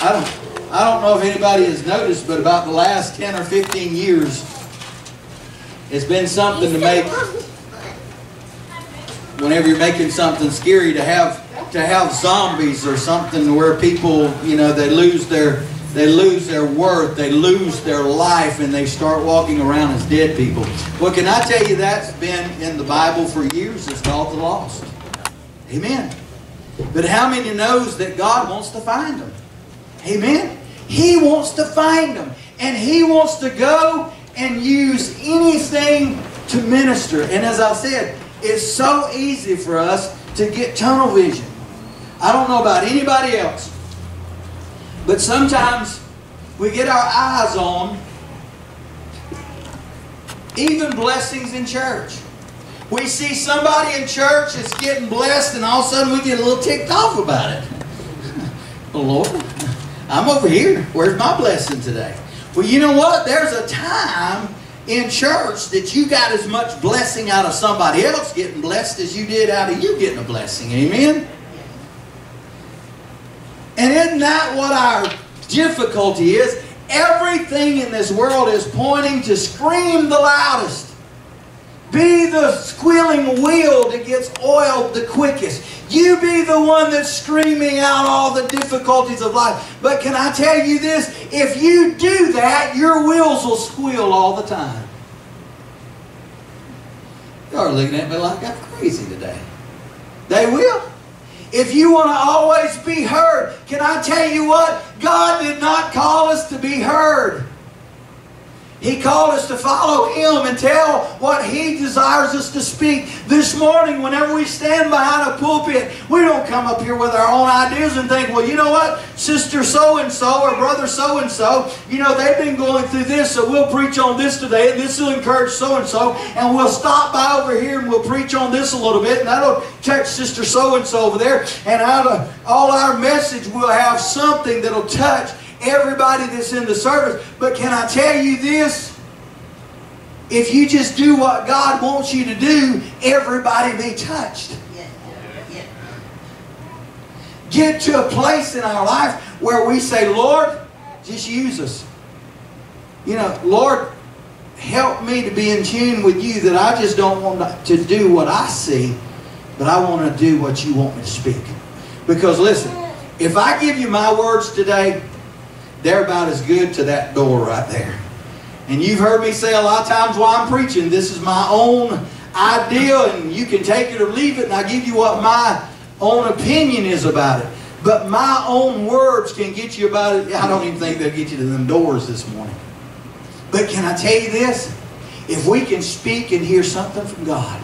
I don't, I don't know if anybody has noticed, but about the last 10 or 15 years, it's been something to make, whenever you're making something scary, to have to have zombies or something where people, you know, they lose their they lose their worth, they lose their life, and they start walking around as dead people. Well, can I tell you that's been in the Bible for years? It's called the lost. Amen. But how many knows that God wants to find them? Amen. He wants to find them. And He wants to go and use anything to minister. And as I said, it's so easy for us to get tunnel vision. I don't know about anybody else, but sometimes we get our eyes on even blessings in church. We see somebody in church that's getting blessed, and all of a sudden we get a little ticked off about it. Lord, I'm over here. Where's my blessing today? Well, you know what? There's a time in church that you got as much blessing out of somebody else getting blessed as you did out of you getting a blessing. Amen? And isn't that what our difficulty is? Everything in this world is pointing to scream the loudest. Be the squealing wheel that gets oiled the quickest. You be the one that's screaming out all the difficulties of life. But can I tell you this? If you do that, your wheels will squeal all the time. Y'all are looking at me like I'm crazy today. They will. If you want to always be heard, can I tell you what? God did not call us to be heard. He called us to follow Him and tell what He desires us to speak. This morning, whenever we stand behind a pulpit, we don't come up here with our own ideas and think, well, you know what? Sister so and so or brother so and so, you know, they've been going through this, so we'll preach on this today, and this will encourage so and so, and we'll stop by over here and we'll preach on this a little bit, and that'll touch Sister so and so over there, and out of all our message, we'll have something that'll touch everybody that's in the service. But can I tell you this? If you just do what God wants you to do, everybody be touched. Get to a place in our life where we say, Lord, just use us. You know, Lord, help me to be in tune with you that I just don't want to do what I see, but I want to do what you want me to speak. Because listen, if I give you my words today, they're about as good to that door right there. And you've heard me say a lot of times while I'm preaching, this is my own idea, and you can take it or leave it, and I give you what my own opinion is about it. But my own words can get you about it. I don't even think they'll get you to them doors this morning. But can I tell you this? If we can speak and hear something from God,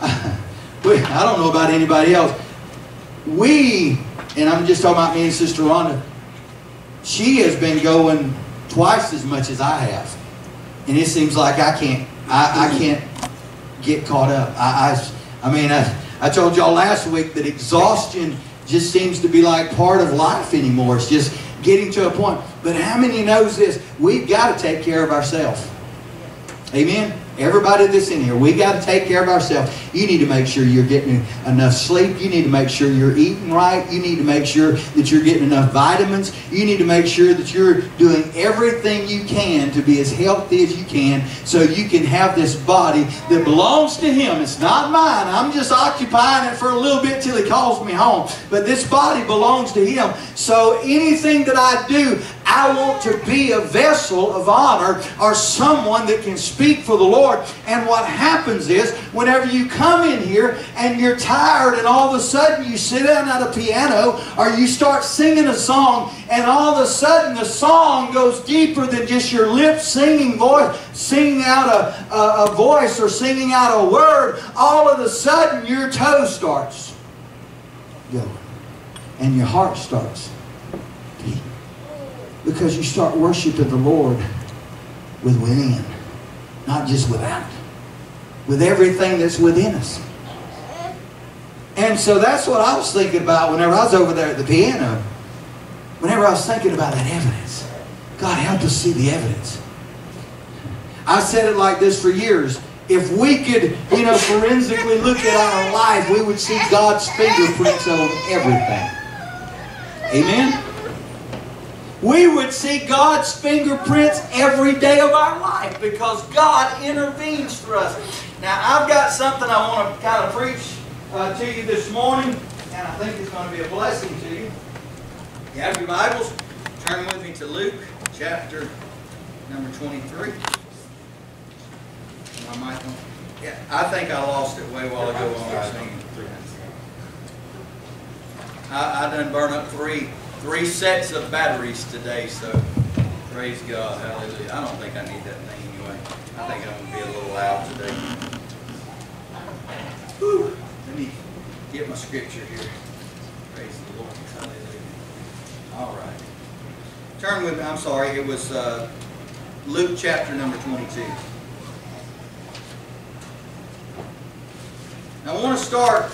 I don't know about anybody else. We, and I'm just talking about me and Sister Rhonda, she has been going twice as much as I have. And it seems like I can't, I, I mm-hmm. can't get caught up. I, I, I mean, I, I told y'all last week that exhaustion just seems to be like part of life anymore. It's just getting to a point. But how many knows this? We've got to take care of ourselves. Amen. Everybody that's in here, we got to take care of ourselves. You need to make sure you're getting enough sleep. You need to make sure you're eating right. You need to make sure that you're getting enough vitamins. You need to make sure that you're doing everything you can to be as healthy as you can so you can have this body that belongs to Him. It's not mine. I'm just occupying it for a little bit till He calls me home. But this body belongs to Him. So anything that I do, I want to be a vessel of honor or someone that can speak for the Lord. And what happens is, whenever you come in here and you're tired and all of a sudden you sit down at a piano or you start singing a song and all of a sudden the song goes deeper than just your lips singing voice, singing out a, a, a voice or singing out a word, all of a sudden your toe starts going and your heart starts because you start worshiping the Lord with within, not just without, with everything that's within us. And so that's what I was thinking about whenever I was over there at the piano. Whenever I was thinking about that evidence. God, help us see the evidence. I said it like this for years. If we could, you know, forensically look at our life, we would see God's fingerprints on everything. Amen? We would see God's fingerprints every day of our life because God intervenes for us. Now, I've got something I want to kind of preach uh, to you this morning, and I think it's going to be a blessing to you. You have your Bibles? Turn with me to Luke chapter number 23. My mic on? Yeah, I think I lost it way while ago I was. I, I done burn up three three sets of batteries today, so praise God, hallelujah. I don't think I need that thing anyway. I think I'm going to be a little loud today. Whew. Let me get my scripture here. Praise the Lord, hallelujah. All right. Turn with me, I'm sorry, it was uh, Luke chapter number 22. Now I want to start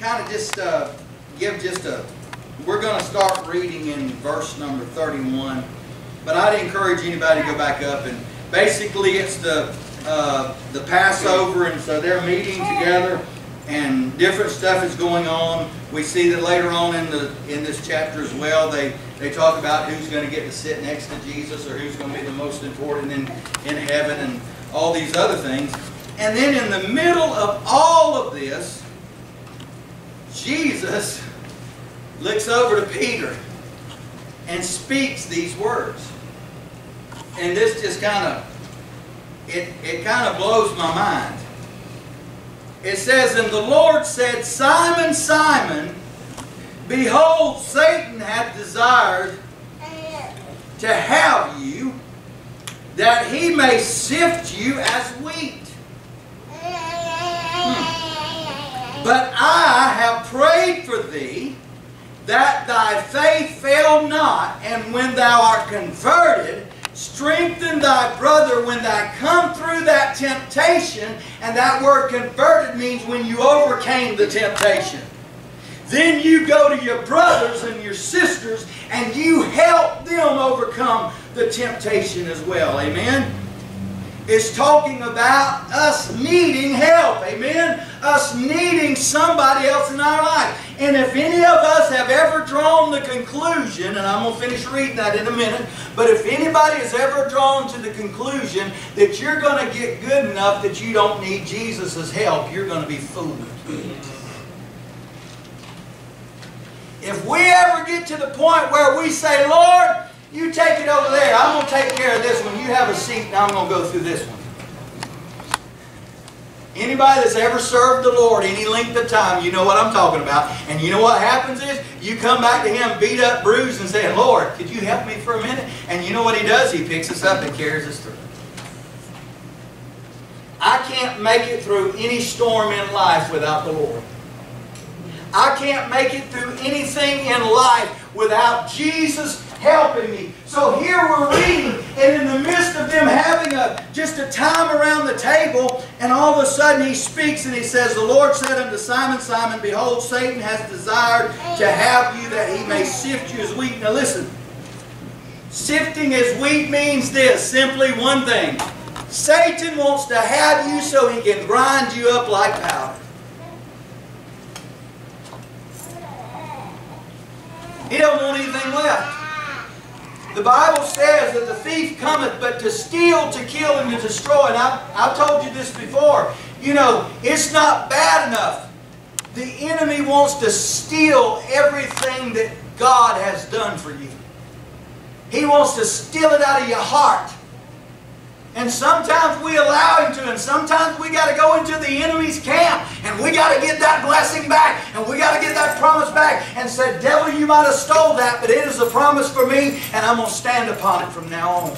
kind of just uh, give just a we're going to start reading in verse number 31. But I'd encourage anybody to go back up and basically it's the uh, the Passover, and so they're meeting together, and different stuff is going on. We see that later on in the in this chapter as well. They they talk about who's going to get to sit next to Jesus, or who's going to be the most important in in heaven, and all these other things. And then in the middle of all of this, Jesus looks over to Peter and speaks these words. And this just kind of, it, it kind of blows my mind. It says, And the Lord said, Simon, Simon, behold, Satan hath desired to have you, that he may sift you as wheat. Hmm. But I have prayed for thee, that thy faith fail not, and when thou art converted, strengthen thy brother when thou come through that temptation. And that word converted means when you overcame the temptation. Then you go to your brothers and your sisters and you help them overcome the temptation as well. Amen? It's talking about us needing help. Amen? Us needing somebody else in our life. And if any of us have ever drawn the conclusion, and I'm going to finish reading that in a minute, but if anybody has ever drawn to the conclusion that you're going to get good enough that you don't need Jesus' help, you're going to be fooled. If we ever get to the point where we say, Lord, you take it over there, I'm going to take care of this one. You have a seat, and I'm going to go through this one. Anybody that's ever served the Lord any length of time, you know what I'm talking about. And you know what happens is, you come back to Him beat up, bruised, and say, Lord, could you help me for a minute? And you know what He does? He picks us up and carries us through. I can't make it through any storm in life without the Lord. I can't make it through anything in life without Jesus helping me. So here we're reading, and in the midst of them having a just a time around the table, and all of a sudden he speaks and he says, The Lord said unto Simon, Simon, behold, Satan has desired to have you that he may sift you as wheat. Now listen, sifting as wheat means this, simply one thing. Satan wants to have you so he can grind you up like powder. He don't want anything left. The Bible says that the thief cometh but to steal, to kill, and to destroy. And I've, I've told you this before. You know, it's not bad enough. The enemy wants to steal everything that God has done for you. He wants to steal it out of your heart. And sometimes we allow him to, and sometimes we got to go into the enemy's camp, and we got to get that blessing back, and we got to get that promise back, and say, devil, you might have stole that, but it is a promise for me, and I'm going to stand upon it from now on.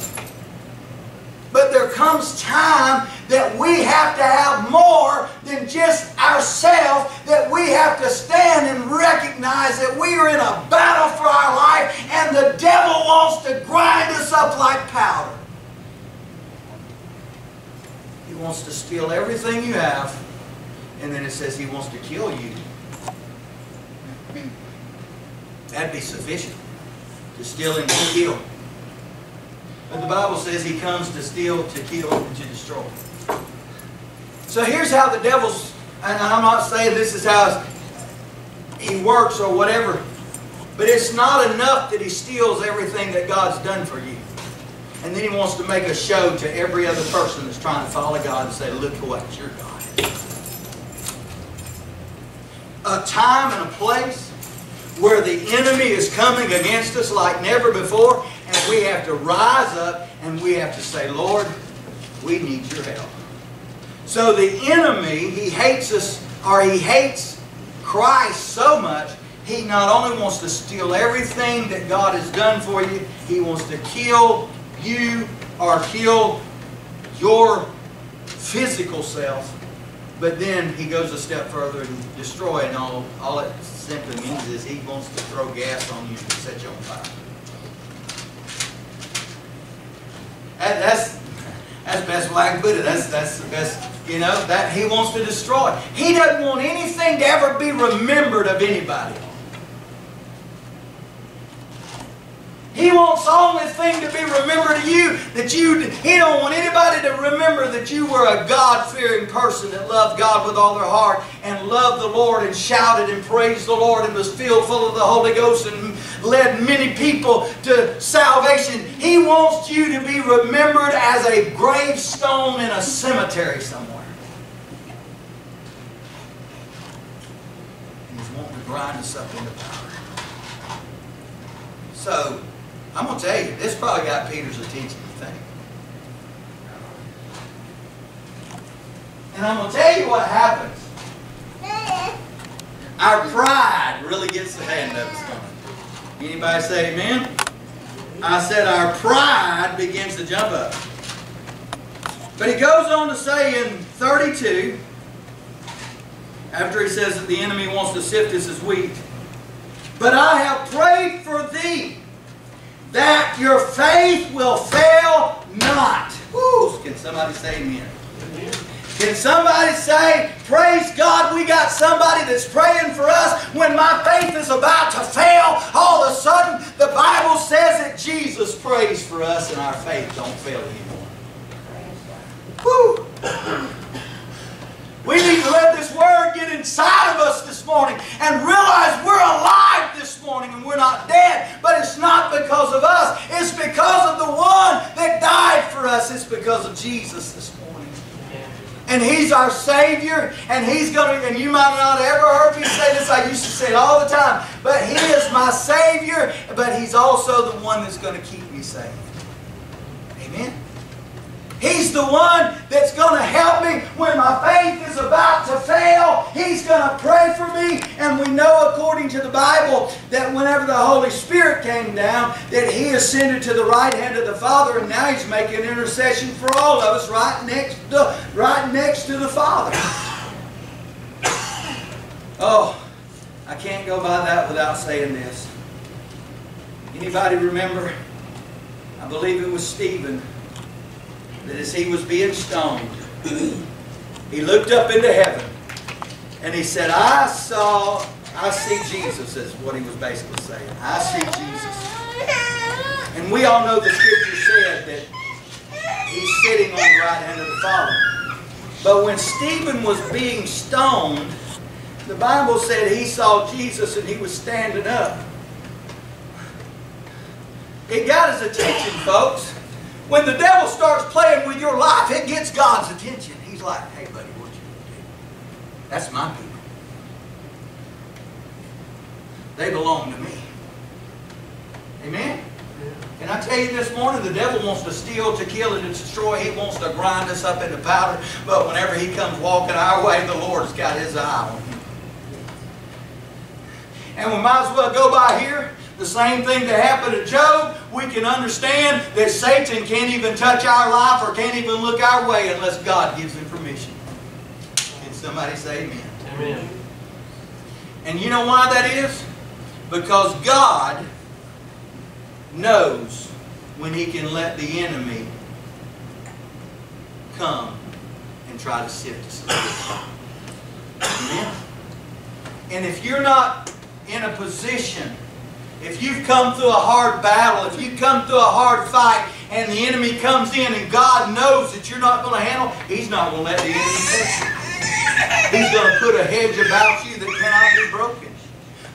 But there comes time that we have to have more than just ourselves, that we have to stand and recognize that we are in a battle for our life, and the devil wants to grind us up like powder. He wants to steal everything you have. And then it says he wants to kill you. That'd be sufficient. To steal and to kill. But the Bible says he comes to steal, to kill, and to destroy. So here's how the devil's, and I'm not saying this is how he works or whatever, But it's not enough that he steals everything that God's done for you. And then he wants to make a show to every other person that's trying to follow God and say, look what your God. A time and a place where the enemy is coming against us like never before, and we have to rise up and we have to say, Lord, we need your help. So the enemy, he hates us, or he hates Christ so much, he not only wants to steal everything that God has done for you, he wants to kill you are kill your physical self. But then he goes a step further and destroy, and all, all it simply means is he wants to throw gas on you and set you on fire. That, that's that's the best way I can put it. That's that's the best. You know that he wants to destroy. He doesn't want anything to ever be remembered of anybody. He wants only thing to be remembered to you that you. He don't want anybody to remember that you were a God-fearing person that loved God with all their heart and loved the Lord and shouted and praised the Lord and was filled full of the Holy Ghost and led many people to salvation. He wants you to be remembered as a gravestone in a cemetery somewhere. He's wanting to grind us up into power. So. I'm going to tell you, this probably got Peter's attention, I think. And I'm going to tell you what happens. Our pride really gets the hand of us. Anybody say amen? I said our pride begins to jump up. But he goes on to say in 32, after he says that the enemy wants to sift us as wheat, But I have prayed for thee that your faith will fail not. Woo! Can somebody say amen? Can somebody say, praise God, we got somebody that's praying for us when my faith is about to fail? All of a sudden, the Bible says that Jesus prays for us and our faith don't fail anymore. Woo! We need to let this word get inside of us this morning and realize we're alive this morning and we're not dead. But it's not because of us. It's because of the one that died for us. It's because of Jesus this morning. And He's our Savior, and He's going to, and you might not have ever heard me say this, I used to say it all the time, but He is my Savior, but He's also the one that's going to keep me safe. Amen? He's the one that's going to help me when my faith is about to fail. He's going to pray for me. And we know according to the Bible that whenever the Holy Spirit came down, that He ascended to the right hand of the Father and now He's making intercession for all of us right next to, right next to the Father. Oh, I can't go by that without saying this. Anybody remember? I believe it was Stephen that as he was being stoned, he looked up into heaven and he said, I saw, I see Jesus, is what he was basically saying. I see Jesus. And we all know the scripture said that he's sitting on the right hand of the Father. But when Stephen was being stoned, the Bible said he saw Jesus and he was standing up. It got his attention, folks. When the devil starts playing with your life, it gets God's attention. He's like, hey, buddy, what you do? That's my people. They belong to me. Amen? Can I tell you this morning, the devil wants to steal, to kill, and to destroy. He wants to grind us up into powder. But whenever he comes walking our way, the Lord's got his eye on him. And we might as well go by here the same thing that happened to Job, we can understand that Satan can't even touch our life or can't even look our way unless God gives him permission. Can somebody say amen? Amen. And you know why that is? Because God knows when He can let the enemy come and try to sift us. Amen. And if you're not in a position if you've come through a hard battle, if you've come through a hard fight, and the enemy comes in and God knows that you're not going to handle, He's not going to let the enemy touch you. He's going to put a hedge about you that cannot be broken.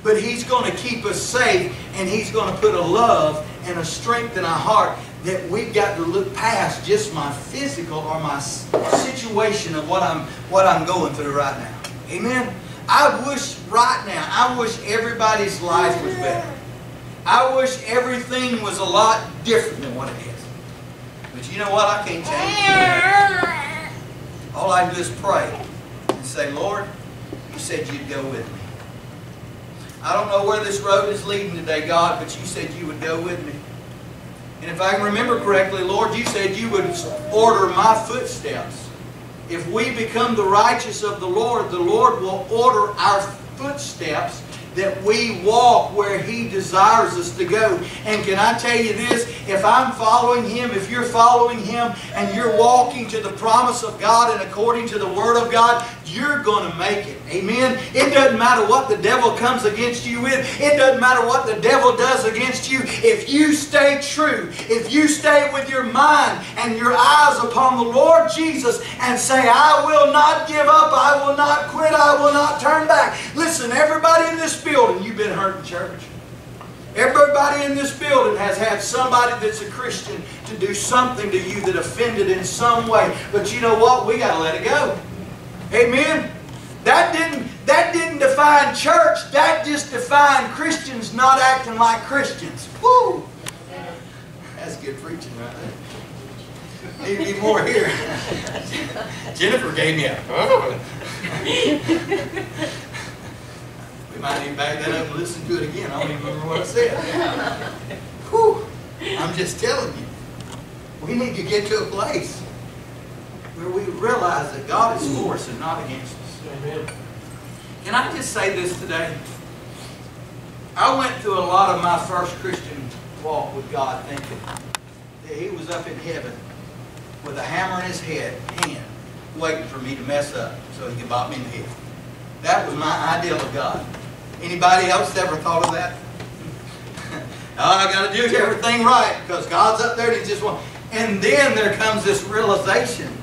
but He's going to keep us safe and He's going to put a love and a strength in our heart that we've got to look past just my physical or my situation of what I'm what I'm going through right now. Amen. I wish right now, I wish everybody's life was better. I wish everything was a lot different than what it is. But you know what? I can't change it. All I do is pray and say, Lord, you said you'd go with me. I don't know where this road is leading today, God, but you said you would go with me. And if I can remember correctly, Lord, you said you would order my footsteps. If we become the righteous of the Lord, the Lord will order our footsteps that we walk where He desires us to go. And can I tell you this? If I'm following Him, if you're following Him, and you're walking to the promise of God and according to the Word of God, you're going to make it. Amen? It doesn't matter what the devil comes against you with. It doesn't matter what the devil does against you. If you stay true, if you stay with your mind and your eyes upon the Lord Jesus and say, I will not give up, I will not quit, I will not turn back. Listen, everybody in this building, you've been hurt in church. Everybody in this building has had somebody that's a Christian to do something to you that offended in some way. But you know what? We got to let it go. Amen. That didn't that didn't define church. That just defined Christians not acting like Christians. Woo! That's good preaching right there. Need more here. Jennifer gave me a. We might need to back that up and listen to it again. I don't even remember what I said. Whew. I'm just telling you. We need to get to a place where we realize that God is for us and not against us. Amen. Can I just say this today? I went through a lot of my first Christian walk with God thinking that He was up in heaven with a hammer in His head, hand, waiting for me to mess up so He could bop me in the head. That was my ideal of God. Anybody else ever thought of that? oh, I got to do everything right because God's up there and He just wants. And then there comes this realization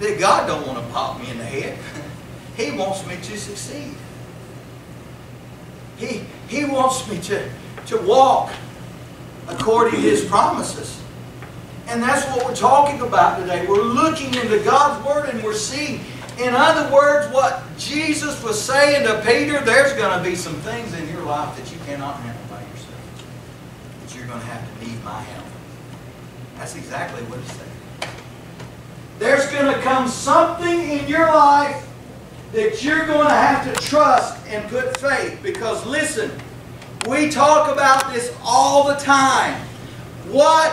that God don't want to pop me in the head. he wants me to succeed. He, he wants me to, to walk according to His promises. And that's what we're talking about today. We're looking into God's Word and we're seeing, in other words, what Jesus was saying to Peter, there's going to be some things in your life that you cannot handle by yourself. That you're going to have to need my help. That's exactly what he's saying there's going to come something in your life that you're going to have to trust and put faith. Because listen, we talk about this all the time. What,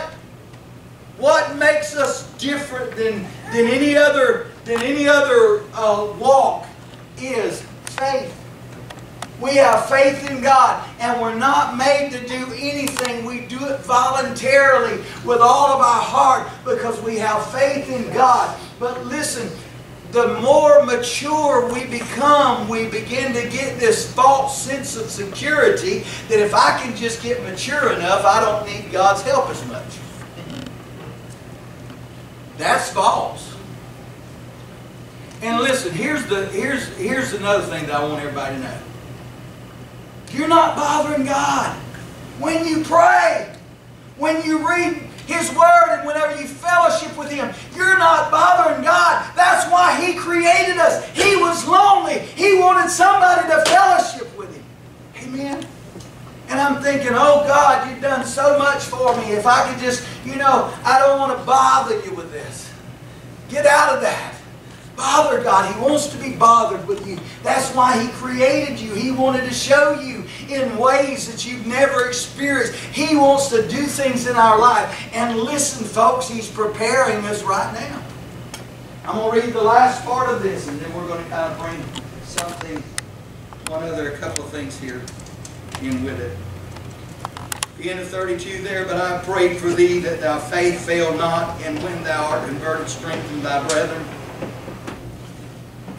what makes us different than, than any other, than any other uh, walk is faith. We have faith in God, and we're not made to do anything. We do it voluntarily with all of our heart because we have faith in God. But listen, the more mature we become, we begin to get this false sense of security that if I can just get mature enough, I don't need God's help as much. That's false. And listen, here's the here's here's another thing that I want everybody to know. You're not bothering God. When you pray, when you read His Word, and whenever you fellowship with Him, you're not bothering God. That's why He created us. He was lonely. He wanted somebody to fellowship with Him. Amen. And I'm thinking, oh God, you've done so much for me. If I could just, you know, I don't want to bother you with this. Get out of that bother God. He wants to be bothered with you. That's why He created you. He wanted to show you in ways that you've never experienced. He wants to do things in our life. And listen, folks, He's preparing us right now. I'm going to read the last part of this, and then we're going to kind of bring something, one other, a couple of things here in with it. The end of 32 there, but I prayed for thee that thy faith fail not, and when thou art converted, strengthen thy brethren.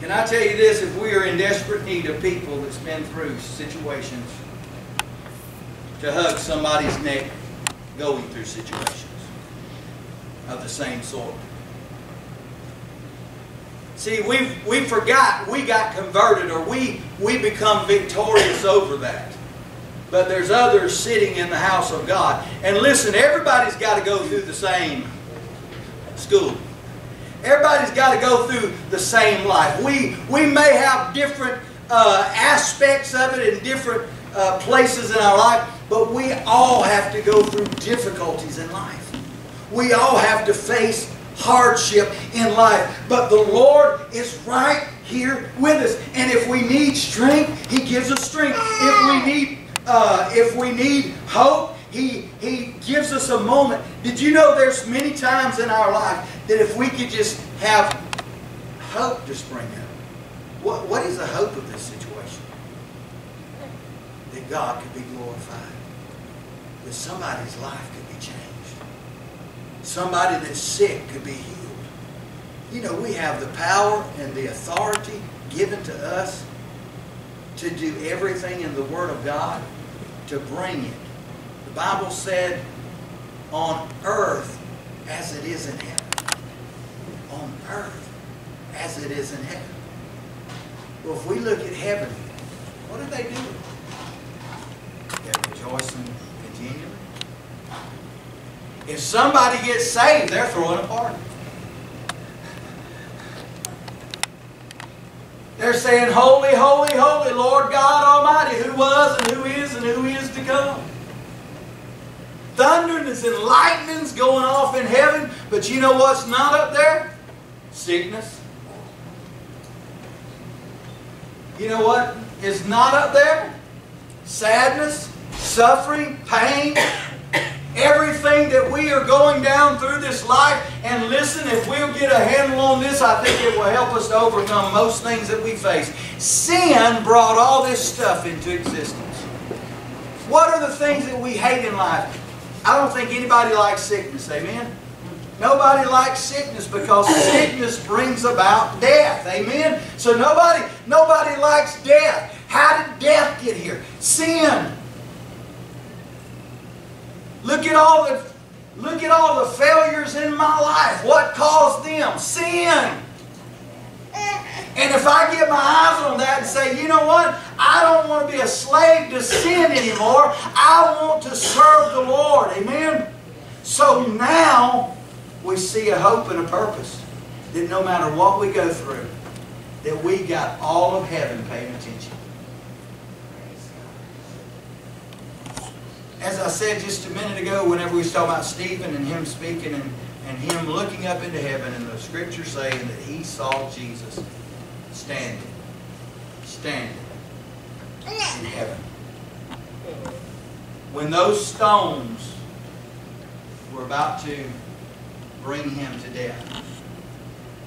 Can I tell you this? If we are in desperate need of people that's been through situations, to hug somebody's neck going through situations of the same sort. See, we we forgot we got converted or we we become victorious over that. But there's others sitting in the house of God. And listen, everybody's got to go through the same school. Everybody's got to go through the same life. We we may have different uh, aspects of it in different uh, places in our life, but we all have to go through difficulties in life. We all have to face hardship in life. But the Lord is right here with us. And if we need strength, He gives us strength. If we need, uh, if we need hope, he, he gives us a moment. Did you know there's many times in our life that if we could just have hope to spring up? What, what is the hope of this situation? That God could be glorified. That somebody's life could be changed. Somebody that's sick could be healed. You know, we have the power and the authority given to us to do everything in the Word of God to bring it. Bible said, on earth as it is in heaven. On earth as it is in heaven. Well, if we look at heaven, what do they do? They're rejoicing continually. If somebody gets saved, they're throwing a party. They're saying, Holy, holy, holy, Lord God Almighty, who was and who is and who is to come. Thunderings and lightnings going off in heaven, but you know what's not up there? Sickness. You know what is not up there? Sadness, suffering, pain, everything that we are going down through this life. And listen, if we'll get a handle on this, I think it will help us to overcome most things that we face. Sin brought all this stuff into existence. What are the things that we hate in life? I don't think anybody likes sickness, amen? Nobody likes sickness because sickness brings about death. Amen? So nobody, nobody likes death. How did death get here? Sin. Look at all the look at all the failures in my life. What caused them? Sin. And if I get my eyes on that and say, you know what? I don't want to be a slave to sin anymore. I want to serve the Lord. Amen? So now we see a hope and a purpose that no matter what we go through, that we got all of heaven paying attention. As I said just a minute ago, whenever we was about Stephen and him speaking and, and him looking up into heaven, and the scripture saying that he saw Jesus standing, standing in heaven. When those stones were about to bring him to death,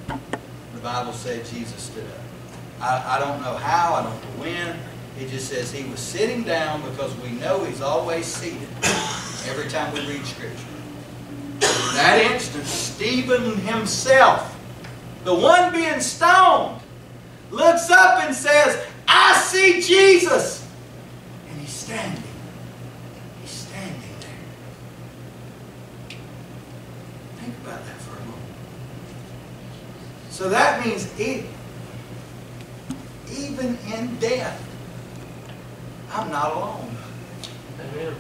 the Bible said Jesus stood up. I, I don't know how, I don't know when. It just says he was sitting down because we know he's always seated every time we read Scripture. That instant, Stephen himself, the one being stoned, looks up and says, I see Jesus. And he's standing. He's standing there. Think about that for a moment. So that means even in death, I'm not alone. Amen.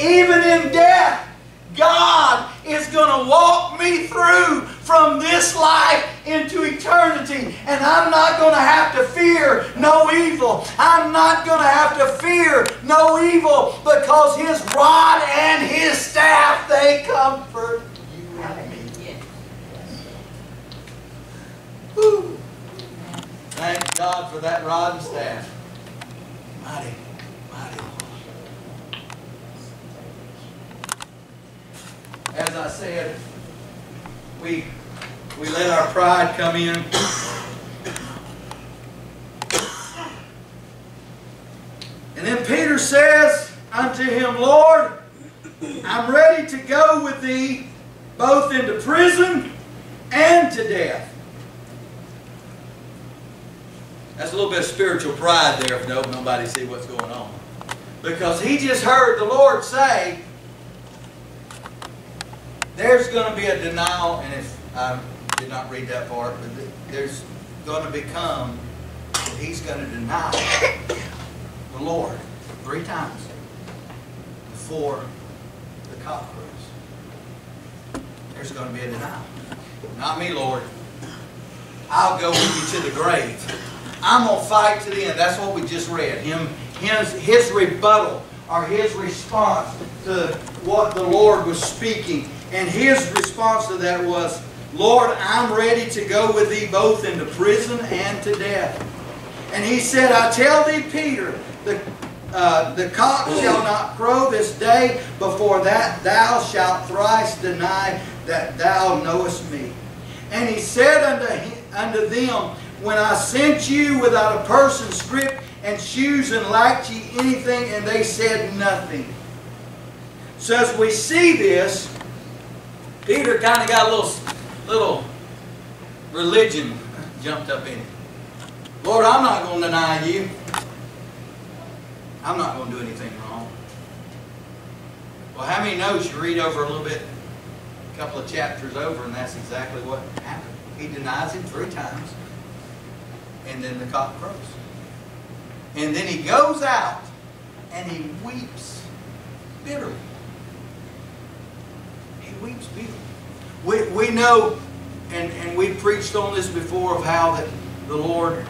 Even in death, God is going to walk me through from this life into eternity. And I'm not going to have to fear no evil. I'm not going to have to fear no evil because His rod and His staff, they comfort you and me. Woo. Thank God for that rod and staff. Mighty, I said, we we let our pride come in. And then Peter says unto him, Lord, I'm ready to go with thee both into prison and to death. That's a little bit of spiritual pride there if nobody see what's going on. Because he just heard the Lord say, there's going to be a denial, and if I'm did not read that part, but there's going to become he's going to deny the Lord three times before the cock crows. There's going to be a denial. Not me, Lord. I'll go with you to the grave. I'm going to fight to the end. That's what we just read. Him, his, his rebuttal or his response to what the Lord was speaking. And his response to that was, Lord, I'm ready to go with thee both into prison and to death. And he said, I tell thee, Peter, the, uh, the cock shall not crow this day before that thou shalt thrice deny that thou knowest me. And he said unto, unto them, When I sent you without a person's scrip and shoes and lacked ye anything, and they said nothing. So as we see this, Peter kind of got a little, little religion jumped up in him. Lord, I'm not going to deny you. I'm not going to do anything wrong. Well, how many knows you read over a little bit, a couple of chapters over, and that's exactly what happened. He denies him three times, and then the cock crows. And then he goes out, and he weeps bitterly. Weeps bitterly. We, we know, and, and we preached on this before, of how that the Lord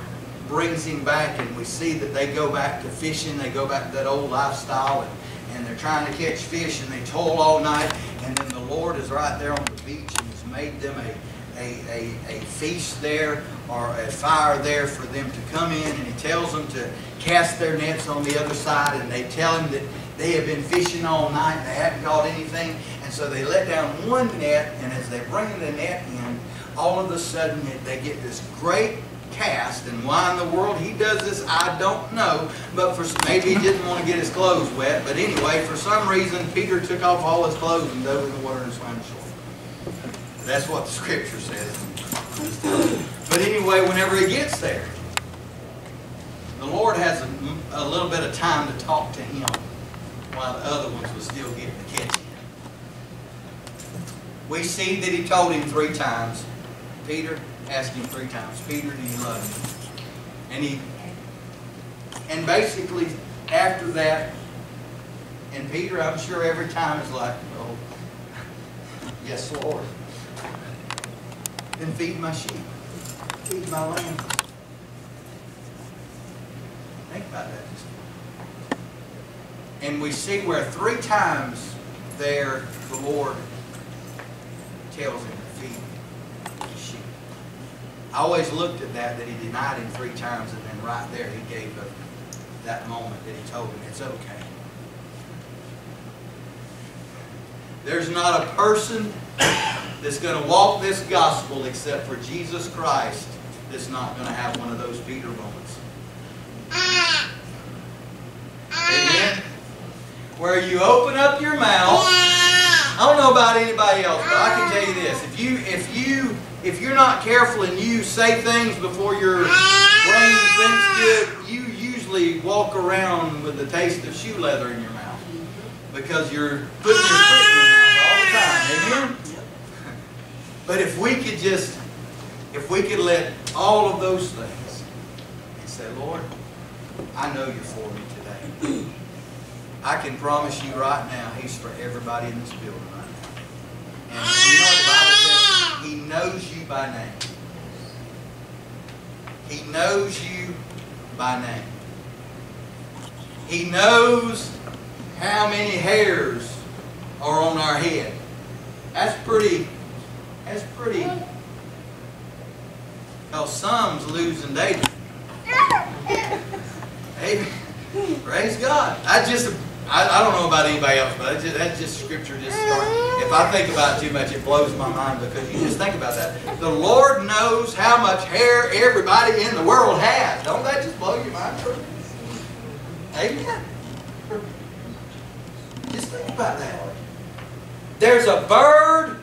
brings him back and we see that they go back to fishing, they go back to that old lifestyle and, and they're trying to catch fish and they toil all night and then the Lord is right there on the beach and He's made them a, a, a, a feast there or a fire there for them to come in and He tells them to cast their nets on the other side and they tell Him that they have been fishing all night and they haven't caught anything and so they let down one net and as they bring the net in all of a sudden they get this great cast. And why in the world he does this, I don't know. But for maybe he didn't want to get his clothes wet. But anyway, for some reason, Peter took off all his clothes and dove in the water and swam ashore. That's what the scripture says. But anyway, whenever he gets there, the Lord has a, a little bit of time to talk to him while the other ones were still getting the catching. We see that he told him three times, Peter, asked him three times, Peter, do you love me? And he, and basically after that, and Peter, I'm sure every time is like, oh, yes, Lord. Then feed my sheep, feed my lamb. Think about that. And we see where three times there the Lord tells him I always looked at that, that he denied him three times, and then right there he gave a, that moment that he told him it's okay. There's not a person that's going to walk this gospel except for Jesus Christ that's not going to have one of those Peter moments. Amen? Where you open up your mouth. I don't know about anybody else, but I can tell you this. If you, if you if you're not careful and you say things before your brain thinks good, you usually walk around with the taste of shoe leather in your mouth because you're putting your foot in your mouth all the time. Amen? But if we could just, if we could let all of those things and say, Lord, I know you're for me today. I can promise you right now, He's for everybody in this building right now. And you know what the Bible says? He knows you by name. He knows you by name. He knows how many hairs are on our head. That's pretty, that's pretty, well, some's losing daily. Hey, praise God. I just I, I don't know about anybody else, but just, that's just scripture. Just if I think about it too much, it blows my mind because you just think about that. The Lord knows how much hair everybody in the world has. Don't that just blow your mind? Amen. Just think about that. There's a bird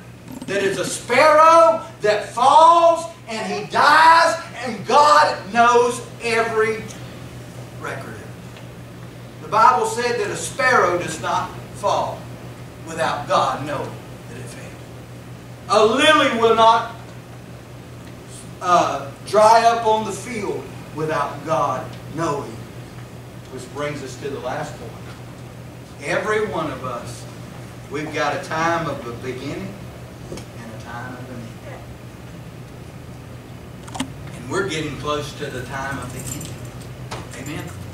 that is a sparrow that falls and he dies, and God knows every record. The Bible said that a sparrow does not fall without God knowing that it fell. A lily will not uh, dry up on the field without God knowing. Which brings us to the last point. Every one of us, we've got a time of the beginning and a time of the end. And we're getting close to the time of the end. Amen.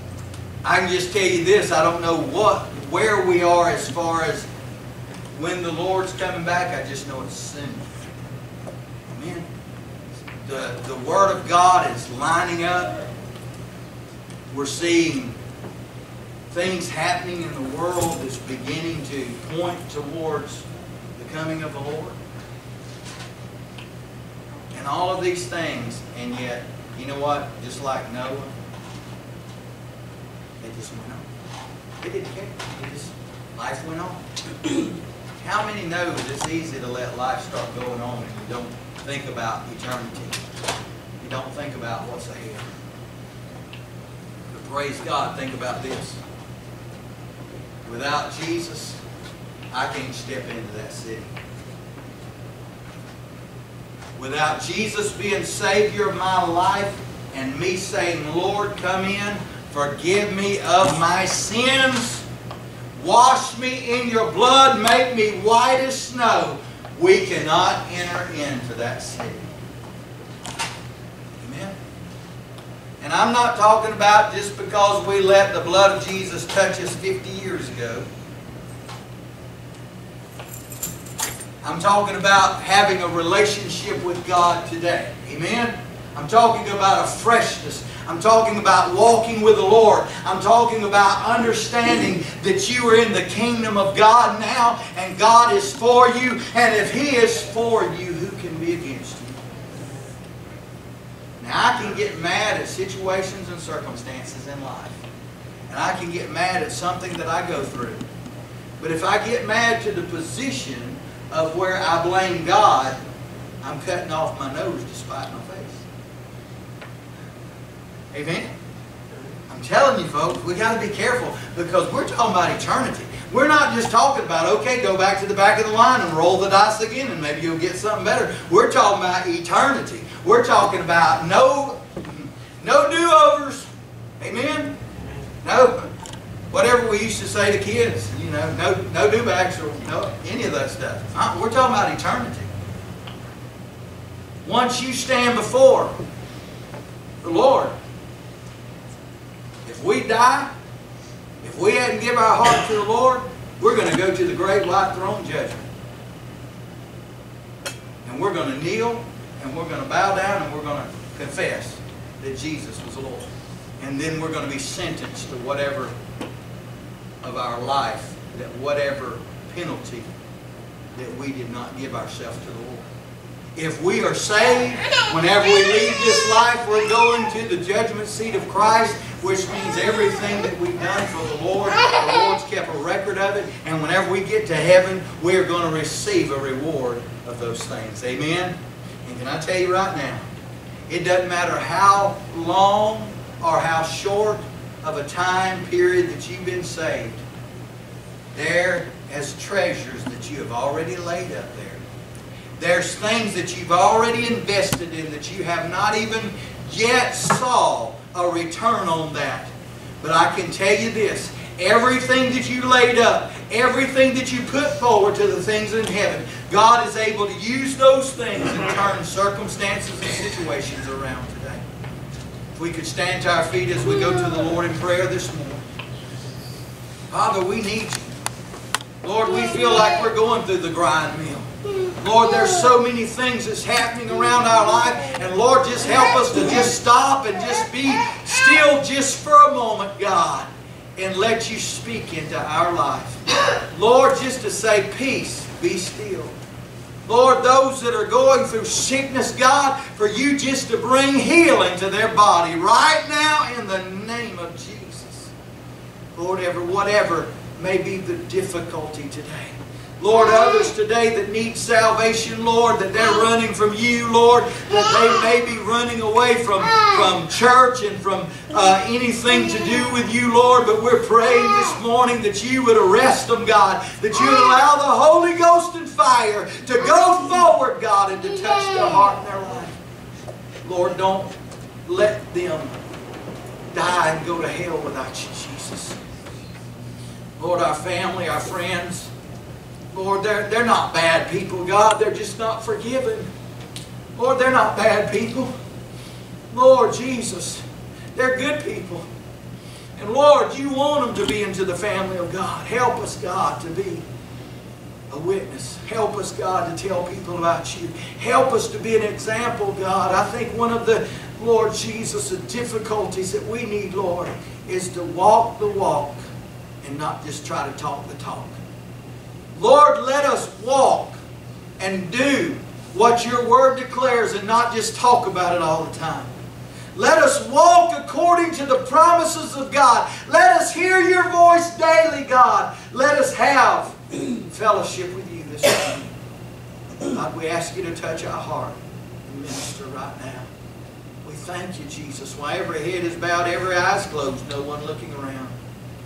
I can just tell you this, I don't know what, where we are as far as when the Lord's coming back, I just know it's soon. Amen. The, the Word of God is lining up. We're seeing things happening in the world that's beginning to point towards the coming of the Lord. And all of these things, and yet, you know what? Just like Noah, they just went on. They didn't care. They just, life went on. How many know that it's easy to let life start going on and you don't think about eternity? You don't think about what's ahead. But praise God, think about this. Without Jesus, I can't step into that city. Without Jesus being Savior of my life and me saying, Lord, come in, forgive me of my sins, wash me in your blood, make me white as snow, we cannot enter into that city. Amen? And I'm not talking about just because we let the blood of Jesus touch us 50 years ago. I'm talking about having a relationship with God today. Amen? I'm talking about a freshness. I'm talking about walking with the Lord. I'm talking about understanding that you are in the kingdom of God now and God is for you. And if He is for you, who can be against you? Now, I can get mad at situations and circumstances in life. And I can get mad at something that I go through. But if I get mad to the position of where I blame God, I'm cutting off my nose to spite my. Amen? I'm telling you folks, we got to be careful because we're talking about eternity. We're not just talking about, okay, go back to the back of the line and roll the dice again and maybe you'll get something better. We're talking about eternity. We're talking about no, no do-overs. Amen? No, whatever we used to say to kids, you know, no, no do-backs or no, any of that stuff. Uh, we're talking about eternity. Once you stand before the Lord, if we die, if we hadn't give our heart to the Lord, we're going to go to the great white throne judgment. And we're going to kneel, and we're going to bow down, and we're going to confess that Jesus was Lord. And then we're going to be sentenced to whatever of our life, that whatever penalty that we did not give ourselves to the Lord. If we are saved, whenever we leave this life, we're going to the judgment seat of Christ, which means everything that we've done for the Lord, the Lord's kept a record of it, and whenever we get to heaven, we're going to receive a reward of those things. Amen? And can I tell you right now, it doesn't matter how long or how short of a time period that you've been saved, there as treasures that you have already laid up there. There's things that you've already invested in that you have not even yet saw a return on that. But I can tell you this, everything that you laid up, everything that you put forward to the things in heaven, God is able to use those things and turn circumstances and situations around today. If we could stand to our feet as we go to the Lord in prayer this morning. Father, we need you. Lord, we feel like we're going through the grind mill. Lord, there's so many things that's happening around our life. And Lord, just help us to just stop and just be still just for a moment, God. And let you speak into our life. Lord, just to say, peace, be still. Lord, those that are going through sickness, God, for you just to bring healing to their body right now in the name of Jesus. Lord, ever, whatever may be the difficulty today. Lord, others today that need salvation, Lord, that they're running from you, Lord, that they may be running away from, from church and from uh, anything to do with you, Lord, but we're praying this morning that you would arrest them, God, that you would allow the Holy Ghost and fire to go forward, God, and to touch their heart and their life. Lord, don't let them die and go to hell without you, Jesus. Lord, our family, our friends, Lord, they're, they're not bad people, God. They're just not forgiven. Lord, they're not bad people. Lord Jesus, they're good people. And Lord, you want them to be into the family of God. Help us, God, to be a witness. Help us, God, to tell people about you. Help us to be an example, God. I think one of the, Lord Jesus, the difficulties that we need, Lord, is to walk the walk and not just try to talk the talk. Lord, let us walk and do what your word declares and not just talk about it all the time. Let us walk according to the promises of God. Let us hear your voice daily, God. Let us have fellowship with you this morning. God, we ask you to touch our heart and minister right now. We thank you, Jesus. While every head is bowed, every eye is closed, no one looking around.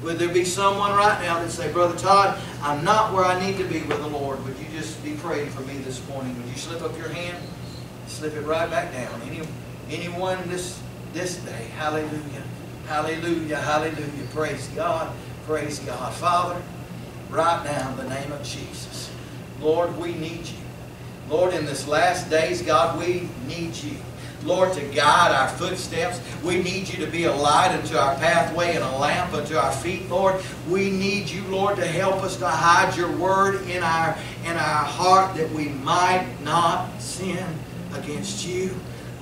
Would there be someone right now that say, Brother Todd, I'm not where I need to be with the Lord. Would you just be praying for me this morning? Would you slip up your hand? Slip it right back down. Any, anyone this, this day? Hallelujah. Hallelujah. Hallelujah. Praise God. Praise God. Father, right now in the name of Jesus, Lord, we need you. Lord, in this last days, God, we need you. Lord, to guide our footsteps. We need you to be a light unto our pathway and a lamp unto our feet, Lord. We need you, Lord, to help us to hide your word in our, in our heart that we might not sin against you.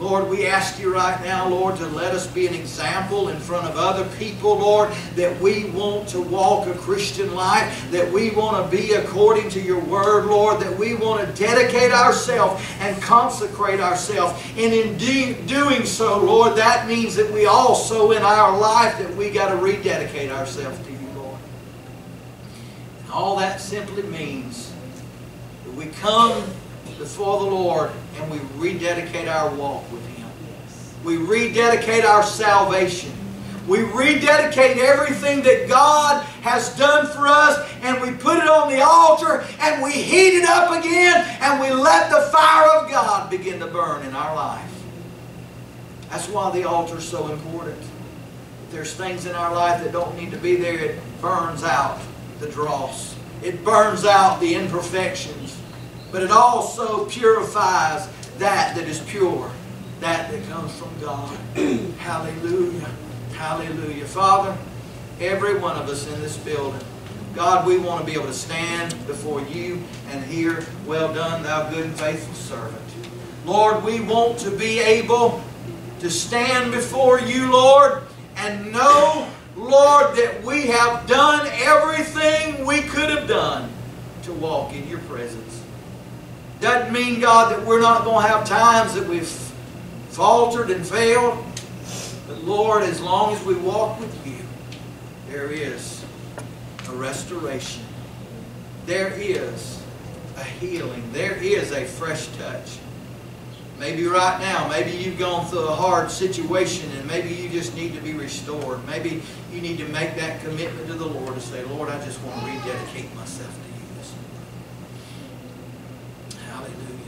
Lord, we ask you right now, Lord, to let us be an example in front of other people, Lord, that we want to walk a Christian life, that we want to be according to your word, Lord, that we want to dedicate ourselves and consecrate ourselves. And in doing so, Lord, that means that we also in our life that we got to rededicate ourselves to you, Lord. And all that simply means that we come before the Lord and we rededicate our walk with Him. We rededicate our salvation. We rededicate everything that God has done for us and we put it on the altar and we heat it up again and we let the fire of God begin to burn in our life. That's why the altar is so important. If there's things in our life that don't need to be there, it burns out the dross. It burns out the imperfections but it also purifies that that is pure, that that comes from God. Hallelujah. Hallelujah. Father, every one of us in this building, God, we want to be able to stand before you and hear, well done, thou good and faithful servant. Lord, we want to be able to stand before you, Lord, and know, Lord, that we have done everything we could have done to walk in your presence. Doesn't mean, God, that we're not going to have times that we've faltered and failed. But Lord, as long as we walk with you, there is a restoration. There is a healing. There is a fresh touch. Maybe right now, maybe you've gone through a hard situation and maybe you just need to be restored. Maybe you need to make that commitment to the Lord to say, Lord, I just want to rededicate myself to you. Hallelujah.